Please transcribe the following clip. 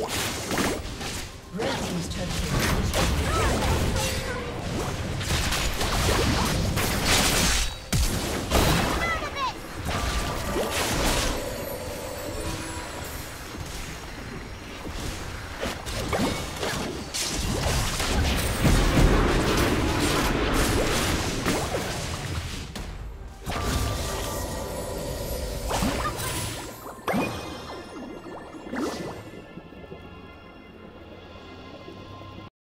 Red Team's turret